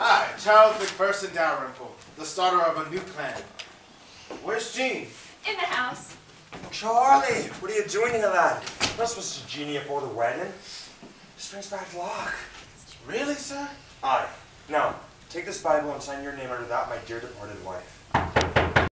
Hi, Charles McPherson Dalrymple, the starter of a new clan. Where's Jean? In the house. Charlie, what are you doing here, lad? You're not supposed to see Jeannie before the wedding. This brings bad luck. Really, sir? Aye. Now, take this Bible and sign your name under that, my dear departed wife.